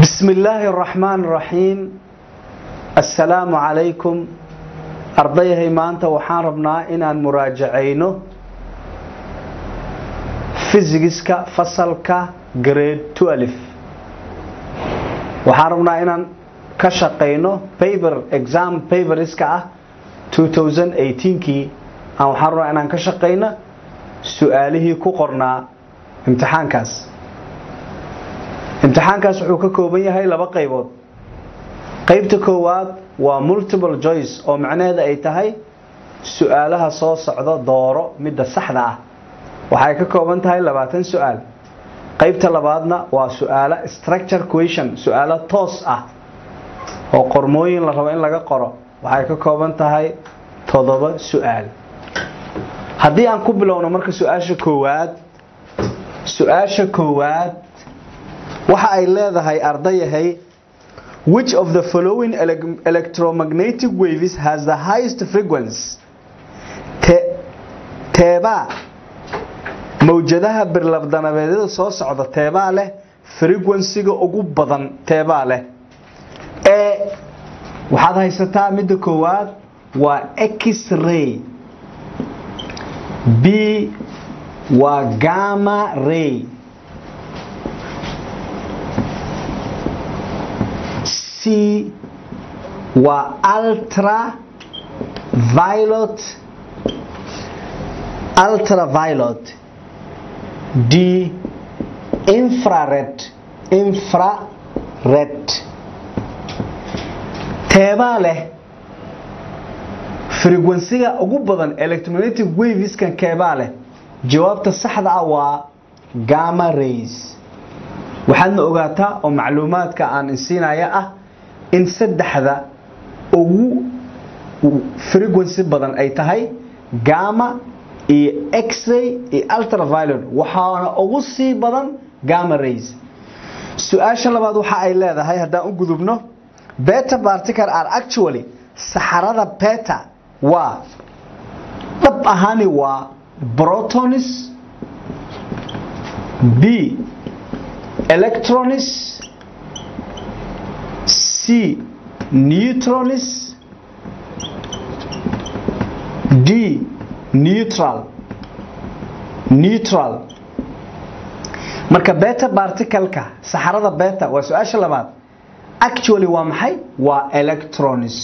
بسم الله الرحمن الرحيم السلام عليكم ardayhay maanta waxaan rabnaa inaan muraajacayno fysigiska fasalka grade 12 waxaan rabnaa inaan ka shaqayno paper exam paperska ah 2018kii aan waxaan rabnaa inaan ka shaqayno su-aalihii ku qornaa imtixaankaas imtixaankaas wuxuu ka kooban yahay laba qaybood. Qaybta koowaad waa multiple joyce oo macnaheeda ay tahay su'aalaha soo socda dooro midda saxda ah. Waxay ka kooban tahay labaatan su'aal. Qaybta labaadna waa su'aalo structure question su'aalo toos ah oo qormooyin la rabo in laga qoro. Waxay ka kooban tahay toddoba su'aal. Haddii aan ku bilowno marka su'aasha koowaad su'aasha koowaad waxa ay leedahay ardayahay which of the following electromagnetic waves has the highest frequency? Teebaa mawjadaha birlabdanabeedyada soo socda teebaa leh. Frequencyga ugu badan teebaa leh. E waxaad haysataa midda koowaad waa x-ray. B waa gamma ray c waa ultra violet ultraviolet d infrared infrared. Teebaa leh frequencyga ugu badan electromagnetic waveskan keebaa leh jawaabta saxda ah waa gamma rays. Waxaadna ogaataa oo macluumaadka aan insiinaya ah in saddexda ugu frequency badan ay tahay gamma iyo x-ray iyo ultraviolet. Waxaana ugu sii badan gamma rays. Su'aasha labaad waxa ay leedahay haddaan u gudubno beta particle are actually saxarada beta waa dhab ahaani waa protonis b electronis c neutronis d neutral. Neutral marka beta barticalka saxarada beta waa su'aasha labaad. Actually waa maxay? Waa electronis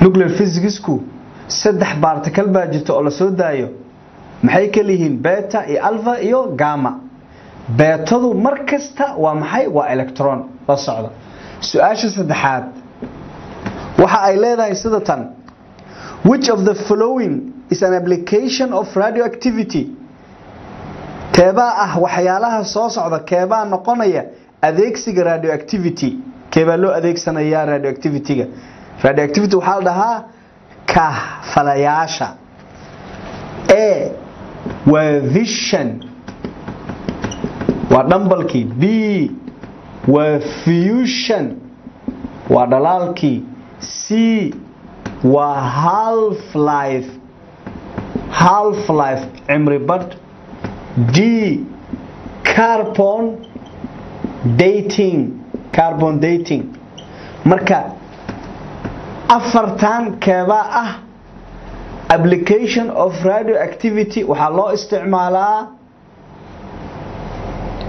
nuclear physicsku saddex bartical baa jirta oo la soo daayo. Maxay kala yihiin beta iyo alpha iyo gamma beetadu mar kasta waa maxay? Waa electron la socda. Su'aasha saddexaad waxa ay leedahay sida tan. Which of the following is an application of radioactivity? Keebaa ah waxyaalaha soo socda keebaa noqonaya adeegsiga radioactivity. Keebaa loo adeegsanayaa radioactivityga. Radioactivity waxaa la dhahaa kahfalayaasha e waa vision waa dhambalkii b waa fusion waa dhalaalkii c waa half life half life cimri badh d carbon dating carbon dating. Marka afartan keebaa ah application of radioactivity waxaa loo isticmaalaa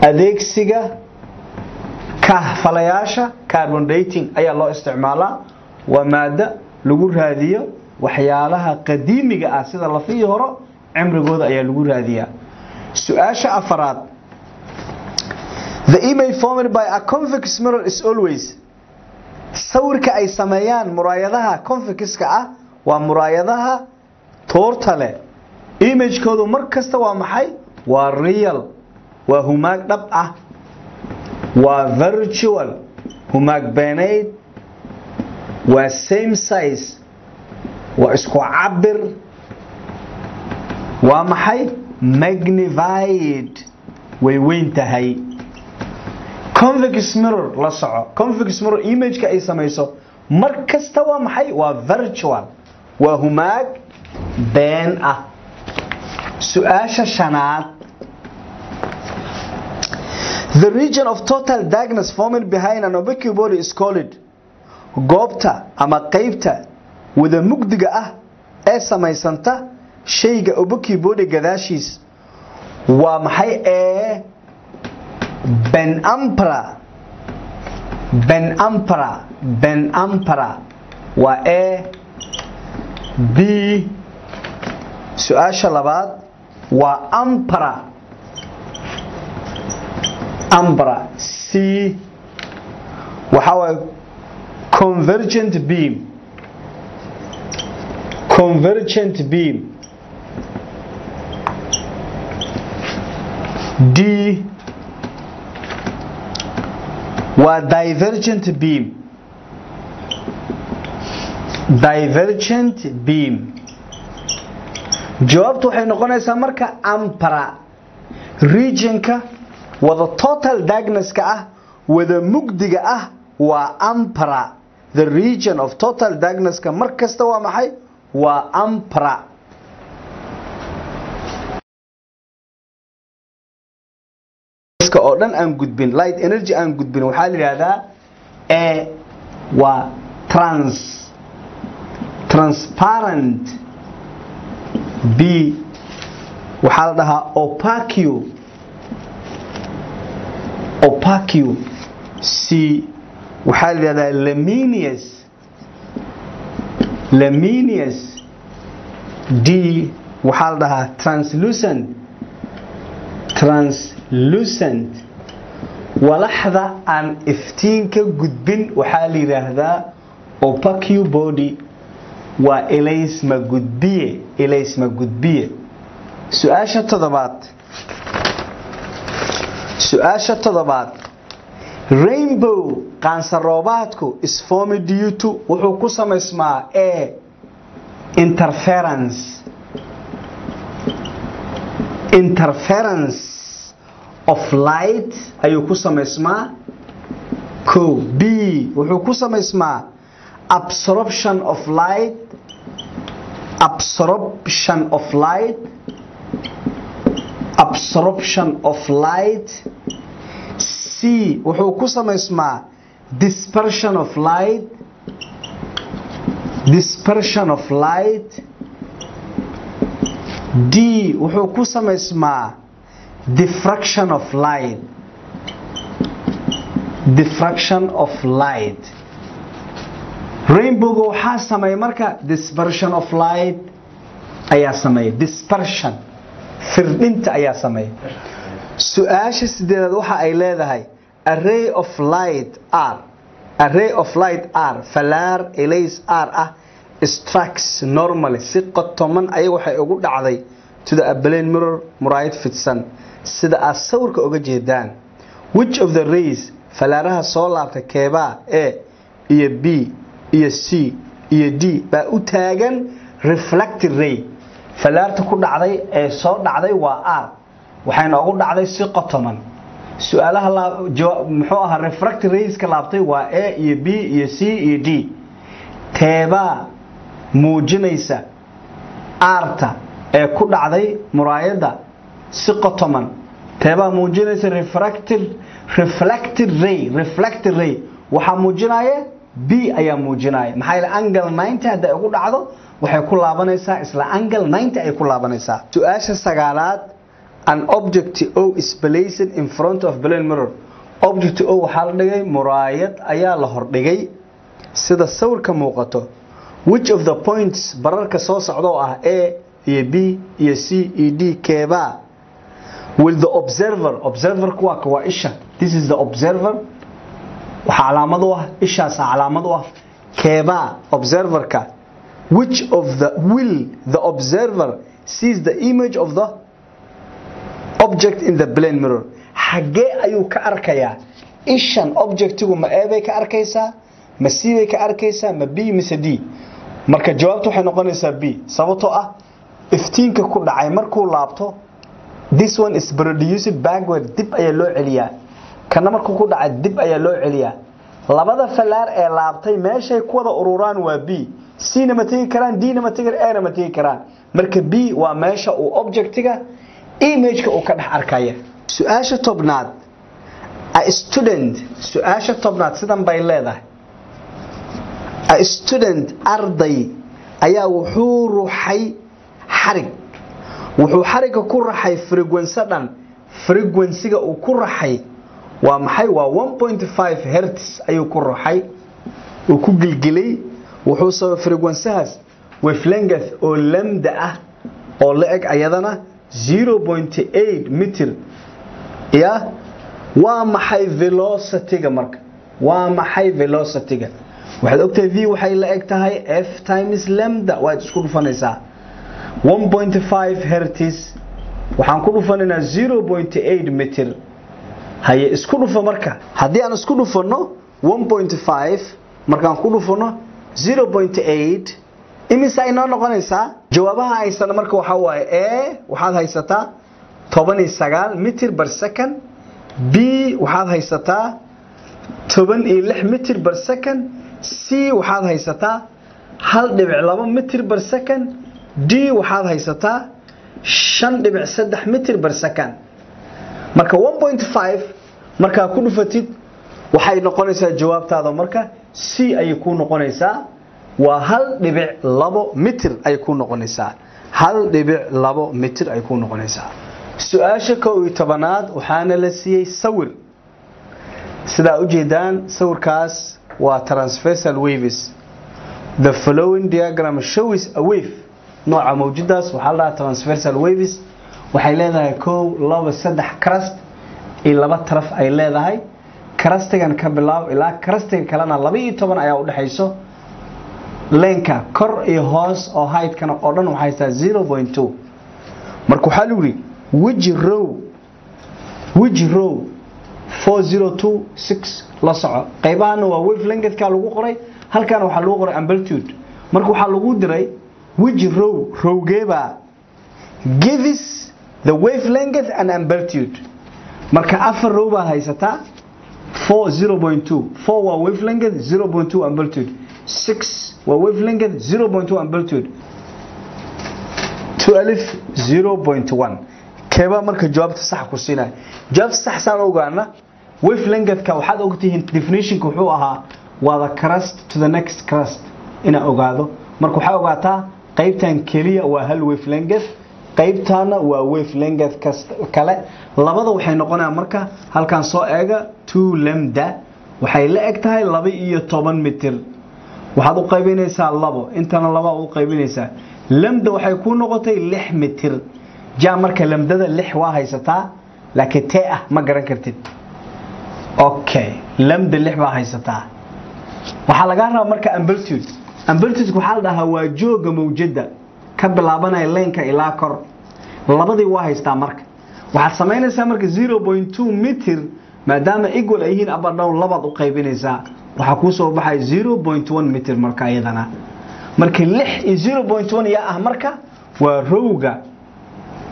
adeegsiga kahfalayaasha carbon dating ayaa loo isticmaalaa. Waa maado lagu raadiyo waxyaalaha qadiimiga ah sida lafihii horo cimrigooda ayaa lagu raadiyaa. Su'aasha afaraad the image formed by a convex mirror is always. Sawirka ay sameeyaan muraayadaha convexka ah waa muraayadaha toorta leh. Imagekoodu mar kasta waa maxay? Waa real waa humaag dhab ah. Waa virtual humaag beenayd waa same size. Waa isku cabir. Waa maxay? Magnified. Way weyn tahay. Convex mirror la soco. Convex mirror imageka ay samayso. Mar kasta waa maxay? Waa virtual. Waa humaag been ah. Su'aasha shanaad the region of total darkness forming behind an opaque body is called goobta ama qaybta wada mugdiga ah ee samaysanta shayga opaque body gadaashiis waa maxay ee benampra benampra benampra waa e b. Su'aasha labaad waa ampra ambra c waxaa waaye convergent beam. Convergent beam. D waa divergent beam. Divergent beam. Jawaabtu waxay noqonaysaa marka ampara regionka wada total darknesska ah wada mugdiga ah waa ampara. The region of total darknesska mar kasta waa maxay? Waa ampara. Oo dhan aan gudbin light energy aan gudbin waxaa la yidhahdaa e waa trans transparent. B waxaa la dhahaa opacio opacio c waxaa la yidhahdaa laminius laminius d waxaa la dhahaa translucent translucent. Walaxda aan iftiinka gudbin waxaa la yidhaahdaa opacio body waa elaysma gudbiye elaysma gudbiye. Su'aasha toddobaad su'aasha toddobaad rainbow qaansaroobaadku isformi dutu wuxuu ku samaysmaa e interference. Interference of light ayuu ku samaysmaa co b wuxuu ku samaysmaa absorption of light absorption of light absorption of light c wuxuu ku samaysmaa dispersion of light dispersion of light d wuxuu ku samaysmaa diffraction of light. Diffraction of light. Rainbowga waxaa sameeya marka dispersion of light ayaa sameeya dispersion firdhinta ayaa sameeya su'aasha sideedaad waxa ay leedahay array of light r. Array of light r falaar elays r ah stracks normally. Si qotoman ayay waxay ugu dhacday to the ablain mirror muraayad fidsan sida aad sawirka uga jeedaan. Which of the rays falaaraha soo laabta keebaa a iyo b iyo c iyo d baa u taagan reflected ray falaarta ku dhacday ee soo dhacday waa r waxayna ugu dhacday si qotoman su'aalaha muxuu ahaa refracted rayska laabtay waa a iyo b iyo c iyo d. Teebaa muujinaysa aarta ee ku dhacday muraayadda si qotoman teebaa muujinaysa reflected ray reflected ray. Waxaa muujinaya b ayaa muujinaya maxaa yeele angle 90 hadday ugu dhacdo waxay ku laabanaysaa isla angle 90 ay ku laabanaysaa. Su'aasha sagaalaad an object o is placed in front of plain mirror. Object o waxaa la dhigay muraayad ayaa la hordhigay. Sida sawirka muuqato which of the points bararka soo socda oo ah a iyo b iyo c iyo d keebaa will the observer observerku waa waa isha. This is the observer. Waxaa calaamad u ah ishaasa calaamad u ah keebaa observerka which of the will the observer sees the image of the object in the plane mirror? Xaggee ayuu ka arkayaa ishan objectigu ma a bay ka arkaysaa ma c bay ka arkaysaa ma b mise d. Marka jawaabtu waxay noqonaysaa b. Sababtoo ah iftiinka ku dhacay markuu laabto this one is produced backward dib ayaa loo celiyaa. Kana markuu ku dhacay dib ayaa loo celiyaa. Labada falaar ee laabtay meeshay ku wada ururaan waa b c na ma tegi karaan d na ma tegi a na ma tegi karaan. Marka b waa meesha uu objectiga imageka uu ka dhex arkaya su'aasha tobnaad a student su'aasha tobnaad sidan bay leedahay. A student arday ayaa wuxuu ruxay xarig. Wuxuu xarigga ku raxay frequency dhan. Frequencyga uu ku raxay waa maxay? Waa 1.5 hertz ayuu ku ruxay uu ku gilgilay wuxuu sabab frequencyhaas wavelength oo lambda ah oo la eg ayadana 0.8 mitir. Ya waa maxay velocityga marka? Waa maxay velocityga? Waxaad ogtahay v waxay la eg tahay f times lambda. Waad isku dhufanaysaa. 1.5 hertz. Waxaan ku dhufanaynaa 0.8 mitir. Haye isku dhufo marka. Haddii aan isku dhufano 1.5 markaan ku dhufano 0.8 imise ay noo noqonaysaa jawaabaha haysana marka waxaa waaye a waxaad haysataa toban iyo sagaal mitir bar second. B waxaad haysataa toban iyo lix mitir bar second. C waxaad haysataa hal dhibic laba mitir bar second. D waxaad haysataa shan dhibic saddex mitir bar second. Marka 1.5 markaa ku dhufatid waxay noqonaysaa jawaabtaada marka c ayay ku noqonaysaa. Waa hal dhibic labo mitir ay ku noqonaysaa. Hal dhibic labo mitir ay ku noqonaysaa. Su'aasha kow iyo tobanaad waxaana la siiyey sawir. Sidaa ujeedaan sawirkaas waa transversal waves. The following diagram shows a wave. Nooca mawjadaas waxaa la dhahaa transversal waves. Waxay leedahay kow laba saddex crust iyo laba taraf ay leedahay crustigan ka bilaab ilaa crustiga kalena laba iyo toban ayaa udhexayso leenka kor iyo hoos oo haydkana oo dhan waxay tahay 0.2 marka waxaa lagu yidhi weji row weji row 4026 la soco. Qaybahana waa wavelengthka lagu qoray halkana waxaa lagu qoray amplitude. Marka waxaa lagu diray weji row rowgeeba gives the wavelength and amplitude. Marka afar row baad haysataa 4 0.2 4 waa wavelength 0.2 amplitude 6 waa wavelength 0.2 amplitude 12 0.1 keebaa marka jawaabta sax ku siinaya jawaabta sax saan ogaana wavelengthka waxaad ogtihiin definitionka wuxuu ahaa waa the crust to the next crust inaa ogaado marka waxaa ogaataa qaybtan keliya waa hal wavelength qaybtaana waa wavelength kale. Labada waxay noqonayaan marka halkan soo eega 2 lambda. Waxay la eg tahay laba iyo toban mitir. Waxaad u qaybinaysaa labo intana laba u qaybinaysaa. Lamda waxay ku noqotay lix mitir. Ja marka lamdada lix waa haysataa laakiin tee ah ma garan kartid. Okay lamda lix baa haysataa. Waxaa lagaa rabaa marka amplitude. Amplitude waxaa la dhahaa waa jooga mawjada ka bilaabanaya leenka ilaa kor. Labadii waa haystaa marka. Waxaad samaynaysaa marka 0.2 mitir maadaama equal ay yihiin down labaad u qaybinaysaa. Waxaa kuu soo baxay 0.1 mitir marka iyadana. Marka 6 iyo 0.1 yaa ah marka waa rowga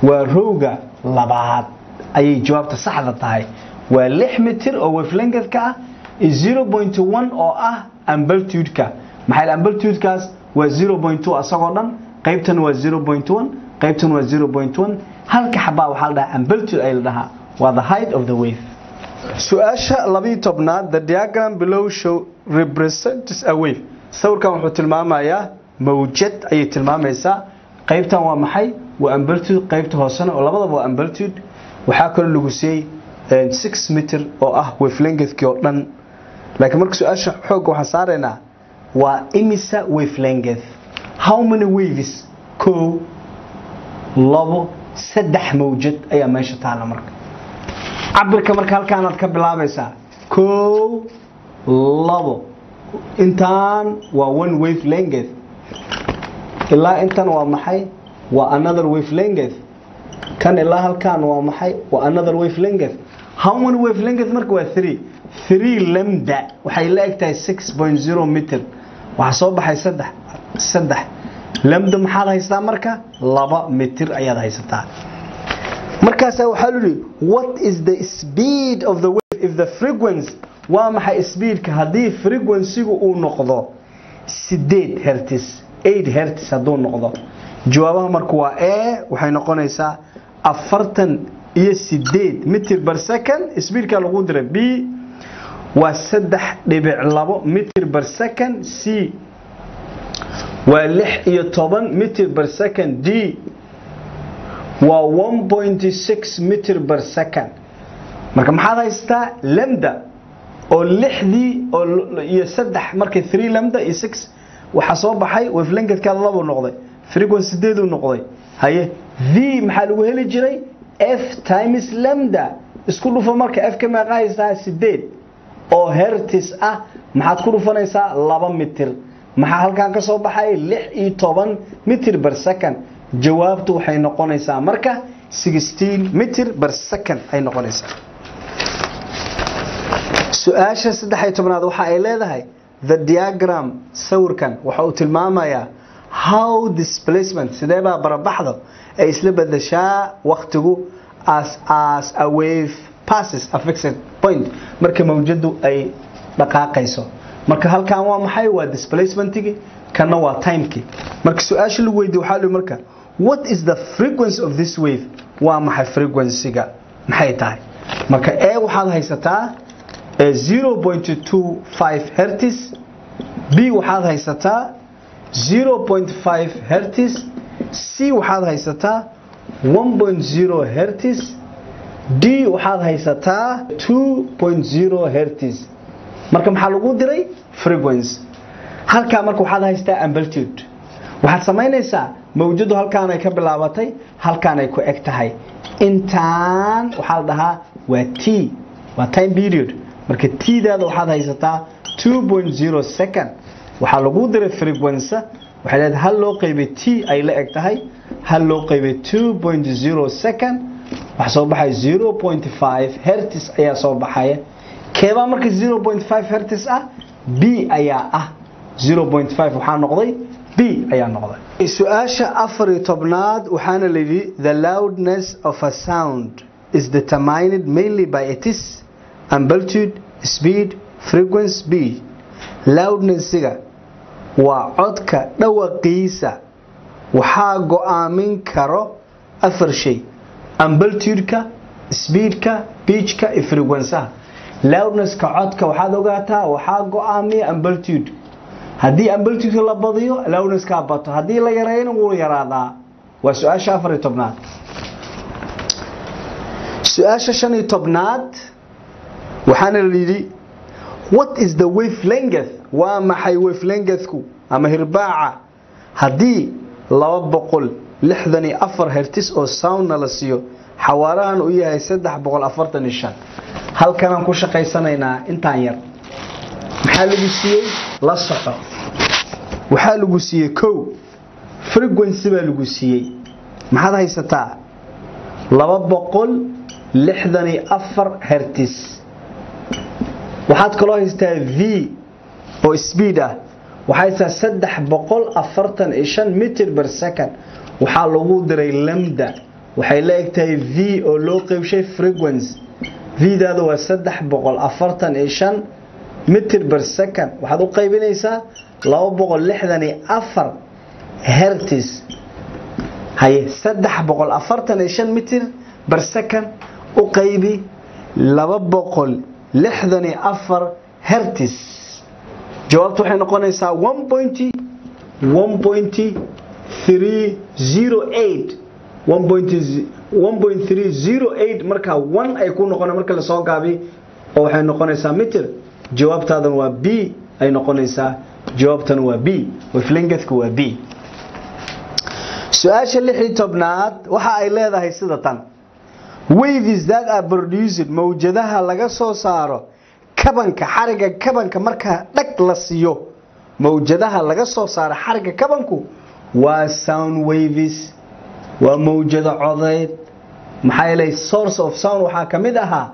waa rowga labaad. Ayay jawaabta saxda tahay. Waa 6 mitir oo wavelengthka ah iyo 0.1 oo ah amplitude-ka maxay amplitude-kaas waa 0.2 asagoo dhan qaybtan waa 0.1 qaybtan waa 0.1 halka xabaa waxaa la dhahaa amplitude ay la dhahaa waa the height of the wave. Su'aasha tobnaad the diagram below show represents a wave. Sawirkan wuxuu tilmaamayaa mawjad ayay tilmaamaysaa. Qaybtan waa maxay? Waa amplitude qaybta hoosena oo labadaba waa amplitude waxaa kaloo lagu siiyey 6 mitir oo ah wavelengthkii oo dhan. Laakiin marka su'aasha xoogga waxaan waa imisa wavelength how many waves kow labo saddex mawjad ayaa meesha taala marka? Cabirka marka halkaanaad ka bilaabaysaa kow labo intaan waa one wave length ilaa intan waa maxay? Waa another wave length kan ilaa halkaan waa maxay? Waa another wave length how many wave length marka waa three? Three lambda. Waxay la eg tahay six point zero meter. Waxaa soo baxay saddex saddex. Lambda maxaad haystaa marka? Laba mitir ayaad haysataa. Markaasaa waxaa lyihi what is the speed of the wave if the frequency? Waa maxay speedka haddii frequencygu uu noqdo sideed hertis eight hertis hadduu noqdo? Jawaabaha marka waa e waxay noqonaysaa afartan iyo sideed mitir per second speedka lagu diray b waa saddex dhibic labo mitir per second c waa lix iyo toban mitir per second d. Waa one point six mitir per second. Marka maxaad haystaa lamda oo lixdii iyo saddex markay three lamda iyo six waxaa soo baxay wavelengthka labu noqday frequency sideeduu noqday. Haye v maxaa lagu heli jiray? F times lamda isku dhufo marka f ka meeqa haystaa sideed. Oo hertis ah maxaad ku dhufanaysaa laba mitir maxaa halkan ka soo baxay? Lix iyo toban mitir per second. Jawaabtu waxay noqonaysaa marka sixteen mitir per second ay noqonaysaa. Su'aasha saddex iyo tobnaad waxa ay leedahay the diagram sawirkan waxa uu tilmaamayaa how displacement sidee baa barabaxda ay isla bedeshaa waktigu as as a wave passes a fixed point. Marka mawjadu ay dhaqaaqayso marka halkan waa maxay? Waa displacementkii kana waa timekii marka su'aasha lagu weydiye waxaa lihi marka what is the frequency of this wave? Waa maxay frequency-ga? Maxay tahay? Marka e waxaad haysataa 0.25 hertz. B waxaad haysataa 0.5 hertz. C waxaad haysataa 1.0 hertz. D waxaad haysataa 2.0 hertz marka maxaa lagu diray? Frequency. Halkaa marka waxaad haystaa amplitude. Waxaad samaynaysaa mawjadu halkaanay ka bilaabatay halkaanay ku eg tahay. Intaan waxaa la dhahaa waa t waa time period. Marka tdaada waxaad haysataa 2.0 second. Waxaa lagu diray frequency. Waxay leedahay hal loo qaybay t ay la eg tahay hal loo qaybay 2.0 second. Waxa soo baxay 0.5 hertz ayaa soo baxaya keebaa marka 0.5 hertz ah b ayaa ah 0.5 waxaa noqday b ayaa noqday. Su'aasha afar waxaana layidhi the loudness of a sound is determined mainly by its amplitude speed frequency b. Loudnessiga waa codka dhawaqiisa waxaa go'aamin karo afar shay amplitude-ka speedka beachka iyo frequencyha loudnesska codka waxaad ogaataa waxaa go'aamiya haddii amplitude la badiyo loudnesska bato. Haddii la yareeyana wuu yaraadaa. Waa su'aasha afar iyo tobnaad. Su'aasha shan iyo tobnaad waxaana la yidhi what is the wave length waa maxay wave lengthku ama hirbaaca? Haddii laba boqol lixdan iyo afar hertis oo soundna la siiyo xawaarahan uu yahay halkanaan ku shaqaysanaynaa intaan yar. Maxaa lagu siiyey? La soco waxaa lagu siiyey kow. Frequency baa lagu siiyey. Maxaad haysataa? Laba boqol lixdan iyo afar hertis waxaad kaloo haystaa v oo speed ah. Waxaa haystaa saddex boqol afartan iyo shan mitir per second. Waxaa lagu diray lamda waxay la eg tahay v oo loo qeybshay frequency. V-daada waa saddex boqol afartan iyo shan mitir per second. Waxaad u qaybinaysaa laba boqol lixdan iyo afar hertis haye saddex boqol afartan iyo shan mitir per second. U qaybi laba boqol lixdan iyo afar hertis jawaabtu waxay noqonaysaa one pointy one pointy three zero eight one pointy one point three zero eight markaa one ay ku noqona marka la soo gaabi oo waxay noqonaysaa mitir jawaabtaadan waa b ay noqonaysaa jawaabtana waa b waflengethku waa b. Su'aasha lix iyo tobnaad waxa ay leedahay sida tan. Waves that are produced mawjadaha laga soo saaro kabanka xariga kabanka markaa dhag la siiyo mawjadaha laga soo saaro xariga kabanku waa sound waves waa mawjado codeyd. Maxaa yeelay source of sound waxaa ka mid ahaa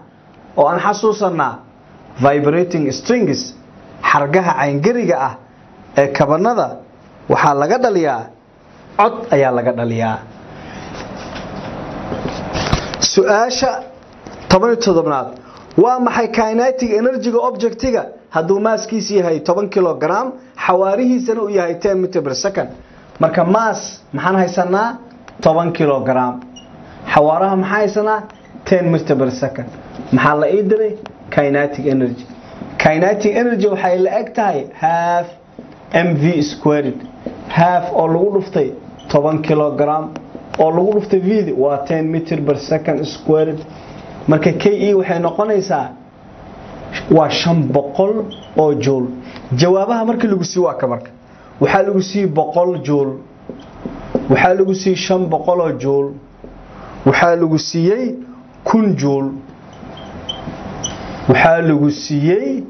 oo aan xasuusanaa vibrating strings xargaha cayngariga ah ee kabanada waxaa laga dhaliyaa cod ayaa laga dhaliyaa. Su'aasha toban iyo todobnaad waa maxay kinetic energyga objectiga hadduu maaskiis yahay toban kilogram xawaarihiisana uu yahay ten meter per second. Marka maas maxaan haysanaa toban kilogram. Xawaaraha maxaan haysanaa 10 meter per second. Maxaa la ii diray? Kinetic energy. Kinetic energy waxay la eg tahay half mv squared half oo lagu dhuftay 10 kilogram. Oo lagu dhuftay v waa 10 meter per second squared marka ke waxay noqonaysaa waa shan boqol oo jool jawaabaha markii lagu sii waa ka marka. Waxaa lagu siiyey boqol jool waxaa lagu siiyey shan boqol oo jool. Waxaa lagu siiyey kun jool. Waxaa lagu siiyey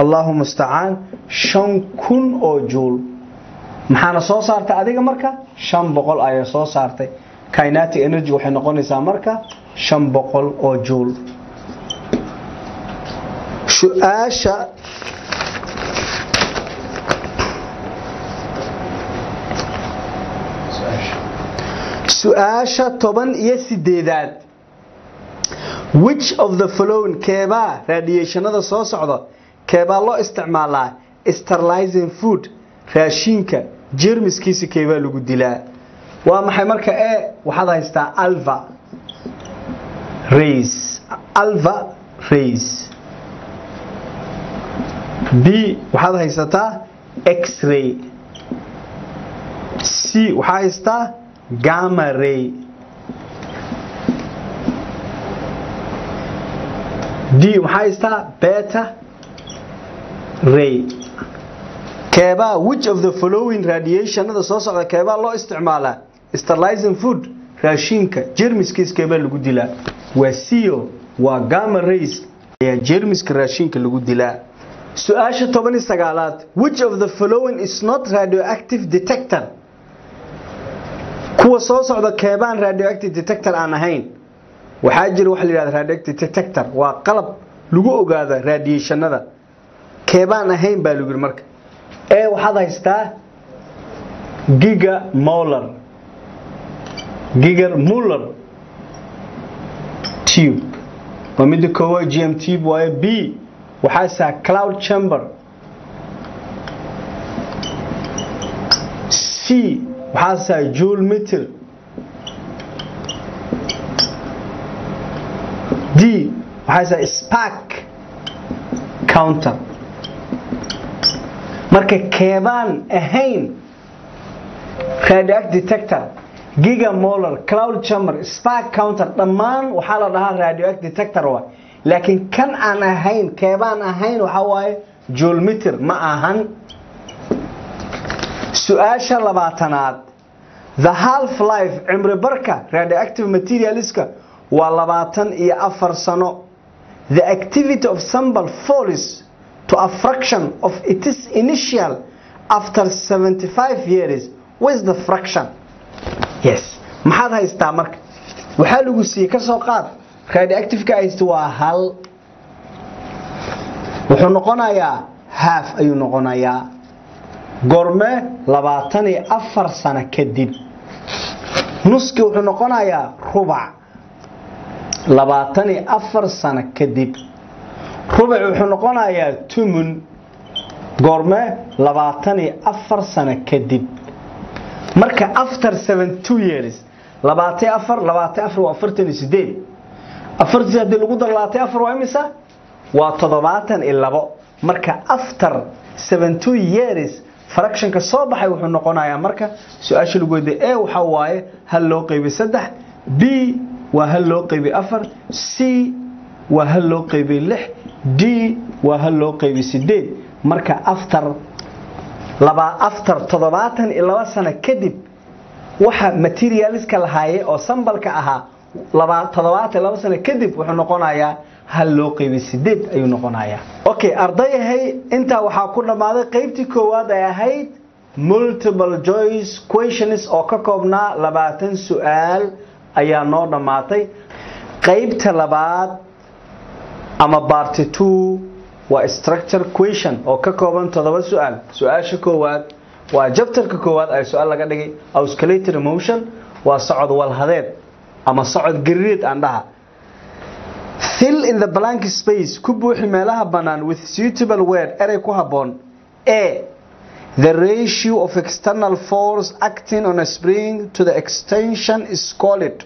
allahu mustacaan shan kun oo jool. Maxaana soo saartay adiga marka? Shan boqol ayaa soo saartay. Kinetic energy waxay noqonaysaa marka? Shan boqol oo jool su'aasha toban iyo sideedaad. Which of the following keebaa radiationada soo socda? Keebaa loo isticmaalaa sterilizing food raashinka jermiskiisa keebaa lagu dilaa. Waa maxay marka e waxaad haystaa alva rays. Alva rays. B waxaad haysataa x-ray. C waxaa haystaa gamma ray. D waxaa haystaa beta ray. Keebaa which of the following radiationada soo socda? Keebaa loo isticmaalaa sterilizing food raashinka jermiskiis keebaa lagu dilaa. Waa co waa gamma rays ayaa jermiska raashinka lagu dilaa. Su'aasha toban sagaalaad which of the following is not radioactive detector kuwa soo socda keebaan radioactive detector aan ahayn. Waxaa jira waxa la yidhahda radioactive detector. Waa qalab lagu ogaada radiationada. Keebaan ahayn baa lagu yidhi marka. Ee waxaad haystaa giga molar. Gigar muller tube. Waa midda koowaad g m tube waaye b. Waxaa saa cloud chamber. C waxaa saa joule meter d waxaa saa spark counter. Marka keebaan ahayn radioact detector gigamolar cloud chamber spark counter dhammaan waxaa la dhahaa radioact detector wa laakiin kan aan ahayn keebaan ahayn waxaa waaye joulmeter ma ahan su'aasha labaatanaad the half life cimri barka radioactive materialska waa labaatan iyo afar sano. The activity of sambal falls to a fraction of its initial after 75 years is the fraction. Yes maxaad haystaa marka? Waxaa lagu siiyey ka soo qaad. Radioactive-ka haysta waa hal. Wuxuu noqonayaa haaf ayuu noqonayaa gorme labaatan iyo afar sano kadib. Nuski wuxuu noqonayaa rubac labaatan iyo afar sano kadib. Rubac wuxuu noqonayaa tumun. Goorme labaatan iyo afar sano kadib. Marka after seventy two years labaatan afar labaatan afar waa afartan afar waa imisa? Waa toddobaatan years fractionka soo baxay wuxuu noqonayaa marka su'aasha lagu weydiye e waxaa waaye hal loo qeybiy saddex b waa hal loo qeybiy afar c waa hal loo qeybiy lix d waa hal loo qeybiy sideed marka after laba after toddobaatan iyo laba sano kadib waxa materialiska lahaaye oo sambalka ahaa toddobaatan laba sano kadib wuxuu noqonayaa hal loo qeybiy sideed ayuu noqonayaa. Okay ardayahay intaa waxaa ku dhammaaday qeybtii koowaad ay ahayd multiple choice questions oo ka koobnaa labaatan su'aal ayaa noo dhammaatay. Qeybta labaad ama barty two waa structure question oo ka kooban toddoba su'aal. Koowaad waa jabtarka koowaad ay su'aal laga dhigay ausculator motion waa socod walhadeed ama socod gariireed aan dhaha fill in the blank space ku buuxi meelaha bannaan with suitable word erey ku habboon. A the ratio of external force acting on a spring to the extension is called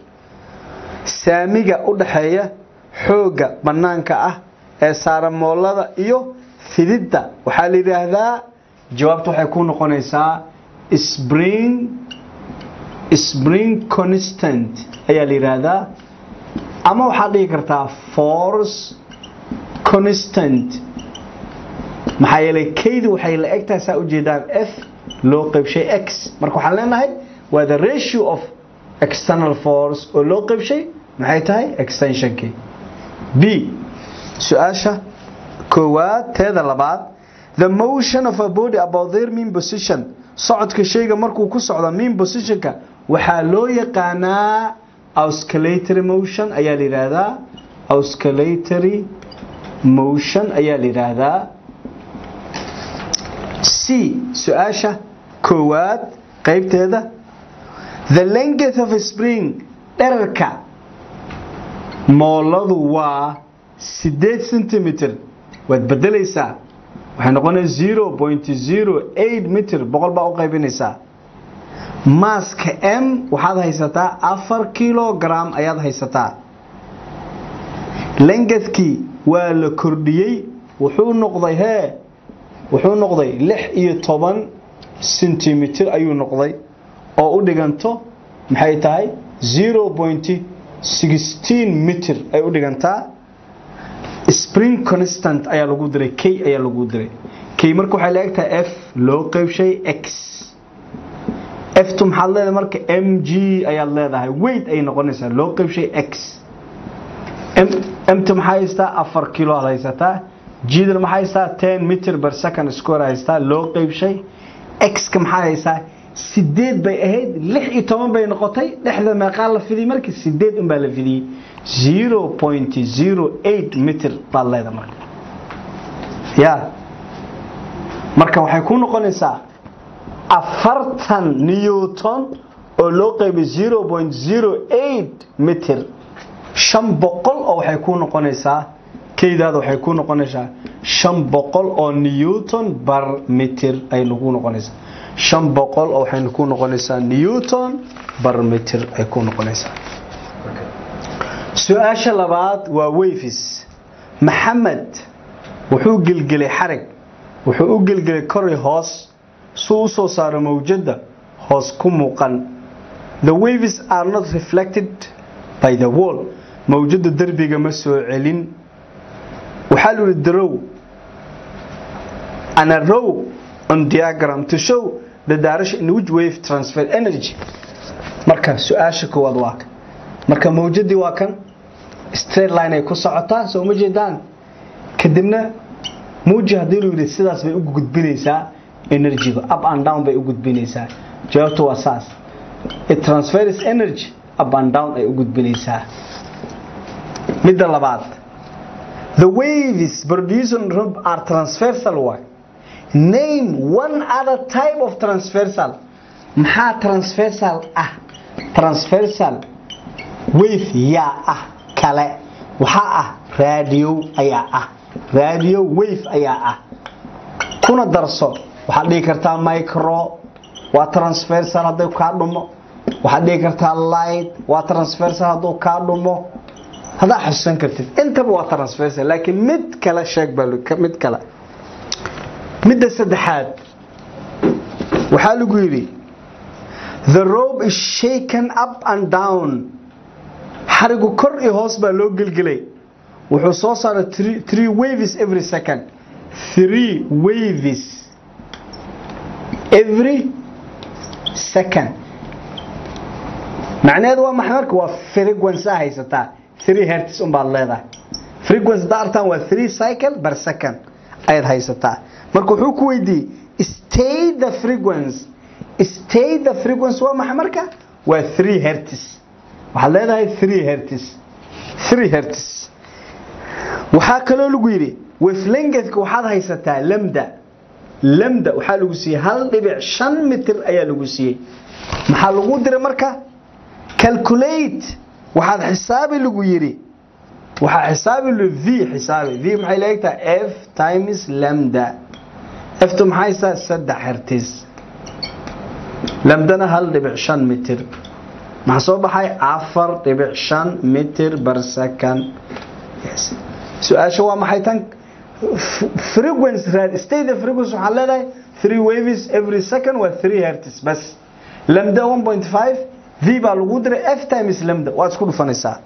saamiga u dhaxeeya xoogga bannaanka ah ee saaramoolada iyo fididda. Waxaa la yidhaahdaa jawaabta waxay ku noqonaysaa spring spring constant. Ayaa la yidhaahdaa ama waxaad dhihi kartaa force constant. Maxaa yeelay kaydu waxay la egtahay saa ujeedaan f loo qaybshay x. Marka waxaan leenahay waa the ratio of external force oo loo qaybshay maxay tahay? Extensionkii b su'aasha koowaad teeda labaad the motion of a body about their mean position. Socodka shayga markuu ku socdo mean positionka waxaa loo yaqaanaa oscillatory motion ayaa la yidhaahdaa motion ayaa la c su'aasha koowaad qaybteeda. The length of spring dherarka. Mooladu waa sideed centimeter. Waad bedelaysaa waxay zero point zero eight mitr boqol baa u qaybinaysaa maaska m waxaad haysataa afar kilogram ayaad haysataa. Lengadkii waa la kordhiyey wuxuu noqday hee wuxuu noqday lix iyo toban centimitr ayuu noqday oo u dhiganto maxay tahay zero point sixteen mitr ay u dhigantaa. Spring constant ayaa lagu diray k ayaa lagu diray. K marka waxay la egtahay f loo qaybshay x ftu maxaad leedahay marka m g ayaad leedahay weight ayay noqonaysaa loo qaybshay x mt maxaa haystaa afar kilo aad haysataa gdna maxaa haystaa ten mitr per second square haystaa loo qaybshay x-ka maxaa haystaa sideed bay ahayd lix iyo toban bay noqotay dhexda meeqaa la fidiyey marka sideed unbaa la fidiyey zero point zero eight mitr baad leeda marka ya marka waxay ku noqonaysaa afartan newton oo loo qaybay zero point zero eight mitr shan boqol oo waxay ku noqonaysaa kaydaada waxay ku noqonaysaa shan boqol oo newton bar mitr ay lagu noqonaysaa. Shan boqol oo waxay ku noqonaysaa newton bar mitr ay ku noqonaysaa. Su'aasha labaad waa wafis maxamed wuxuu gelgelay xarig wuxuu u gelgelay kori hoos suu u soo saaro mawjada hoos ku muuqan. The waves are not reflected by the wall. Mawjada derbiga ma soo celin. Waxaa lu yihi drow. An a row on diagram to show the direction in which wave transfer energy. Marka su'aasha koowaad waa kan. Marka mawjadii waa kan straight line ay ku socotaa soo ma jeedaan? Kadibna muuji haddii lu sidaas bay u gudbinaysaa energyga up and down bay u gudbinaysaa. Jawaabtu waa saas. It transfers energy up and down ay u gudbinaysaa. Midda labaad. The waves produced on rope are transversal way name one other type of transversal. Maxaa transversal ah? Transversal wave yaa ah kale. Waxaa ah radio ayaa ah. Radio wave ayaa ah. Kuna darso waxaad dhihi kartaa micro waa transversal hadday kaa dhumo. Waxaad dhihi kartaa light waa transversal hadduu kaa dhumo. Haddaa xusuusan kartid intaba waa transversal laakiin mid kale sheeg baa mid kale. Midda saddexaad waxaa lagu yidhi the rope is shaken up and down. Xarigu kor iyo hoos baa loo gelgelay. Wuxuu soo saaray three waves every second. Three waves every second. Macnaheedu waa maxay marka? Waa frequency haysataa. Three hertz unbaad leedahay. Frequency daartan waa three cycle per second ayaad haysataa. Marka wuxuu ku weydiiyey stay the frequency. Stay the frequency waa maxay marka? Waa three hertz. Waxaad leedahay three hertz. Three hertz. Waxaa kaloo lagu yidhi wavelengthka waxaad haysataa lamda dhibic shan mitir ayaa lagu siiyey maxaa lagu diray marka calculate waxaad xisaabi lagu yidhi waxaa xisaabi l v xisaabi v maxay leegtahay f times ftu maxay haysaa saddex hertis lamdana hal dhibic shan mitir maxaa soo baxay afar dhibic shan mitir bar second su-aasha waa maxay tan frequency state frequency waxaan leedahay three waves every second waa three hertz bas. Lambda 1.5 v baa lagu diray f times lambda waad isku dhufanaysaa.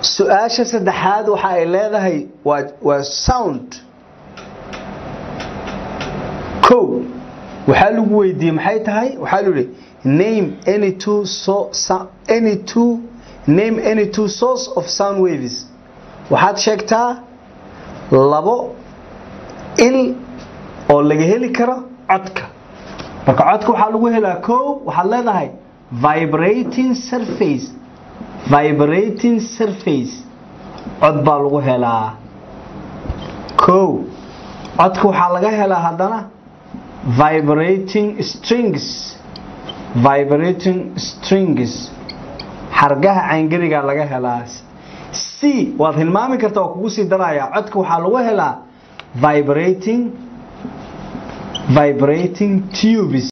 Su'aasha saddexaad waxa ay leedahay waa waa sound. Ko waxaa lagu weydiiyey maxay tahay? Waxaa lu yihi name any two so any two name any two source of sound waves. Waxaad sheegtaa labo il oo laga heli karo codka. Marka codka waxaa lagu helaa ko waxaad leedahay vibrating surface. Vibrating surface. Cod baa lagu helaa. Ko codka waxaa laga helaa haddana vibrating strings. Vibrating strings. Xargaha cangariga laga helaa c. Waad hilmaami karta waa kugu sii darayaa codka waxaa lagu helaa vibrating vibrating tubes